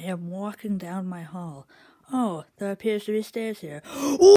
I am walking down my hall. Oh, there appears to be stairs here.